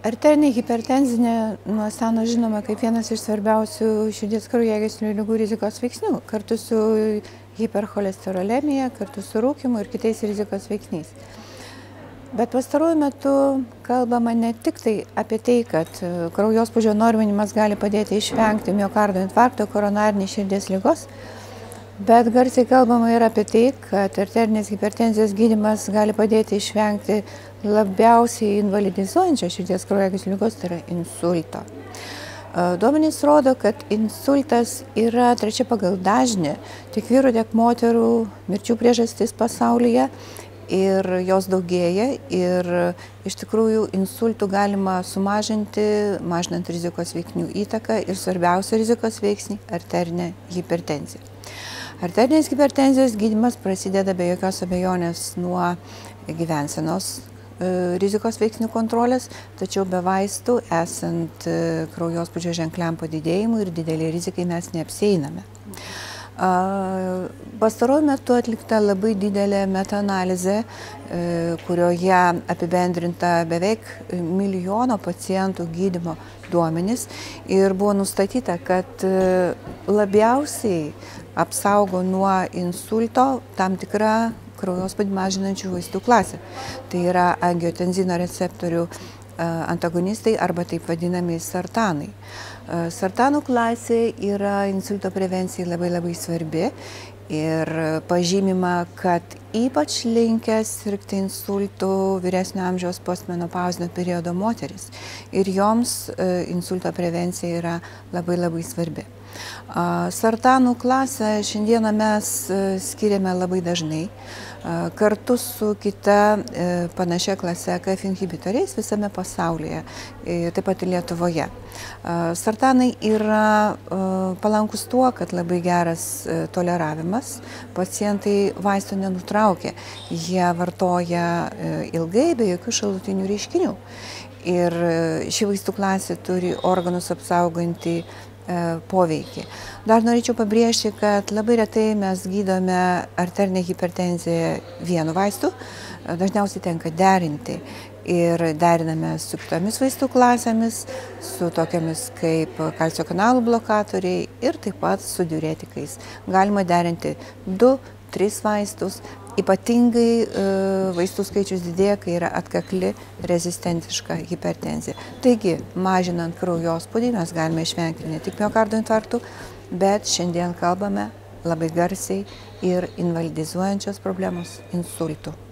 Arterinė hipertenzinė nuo seno žinoma kaip vienas iš svarbiausių širdies kraujagyslių lygų rizikos veiksnių, kartu su hipercholesterolemija, kartu su rūkimu ir kitais rizikos veiksniais. Bet pastaruoju metu kalbama ne tik tai apie tai, kad kraujospūdžio norminimas gali padėti išvengti miocardo infarkto, koronarinės širdies lygos, Bet garsiai kalbama ir apie tai, kad arterinės hipertenzijos gydimas gali padėti išvengti labiausiai invalidizuojančios širdies kraujagyslių lygos, tai yra insulto. Duomenys rodo, kad insultas yra trečia pagal dažnį tiek vyrų, tiek moterų mirčių priežastis pasaulyje ir jos daugėja ir iš tikrųjų insultų galima sumažinti, mažinant rizikos veiksnių įtaką ir svarbiausia rizikos veiksnį - arterinė hipertenzija. Arterinės hipertenzijos gydimas prasideda be jokios abejonės nuo gyvensenos e, rizikos veiksnių kontrolės, tačiau be vaistų, esant e, kraujospūdžio ženkliam padidėjimui ir dideliai rizikai mes neapseiname. Pastaruoju metu atlikta labai didelė metaanalizė, e, kurioje apibendrinta beveik milijono pacientų gydimo duomenys ir buvo nustatyta, kad labiausiai apsaugo nuo insulto tam tikra kraujospūdį mažinančių vaistų klasė. Tai yra angiotenzino receptorių antagonistai arba taip vadinami sartanai. Sartanų klasė yra insulto prevencijai labai labai svarbi ir pažymima, kad ypač linkęs sirgti insultų vyresnio amžiaus postmenopauzinio periodo moteris ir joms insulto prevencija yra labai labai svarbi. Sartanų klasę šiandieną mes skiriame labai dažnai kartu su kita panašia klase KF inhibitoriais visame pasaulyje, taip pat ir Lietuvoje. Sartanai yra palankus tuo, kad labai geras toleravimas, pacientai vaistų nenutraukia, jie vartoja ilgai be jokių šalutinių reiškinių. Ir ši vaistų klasė turi organus apsaugantį E, poveikį. Dar norėčiau pabrėžti, kad labai retai mes gydome arterinę hipertenziją vienu vaistu, e, dažniausiai tenka derinti ir deriname su kitomis vaistų klasėmis, su tokiamis kaip kalcio kanalų blokatoriai ir taip pat su diuretikais. Galima derinti 2-3 vaistus, Ypatingai e, vaistų skaičius didėja, kai yra atkakli rezistentiška hipertenzija. Taigi, mažinant kraujospūdį mes galime išvengti ne tik miocardo infarktų, bet šiandien kalbame labai garsiai ir invalidizuojančios problemos insultų.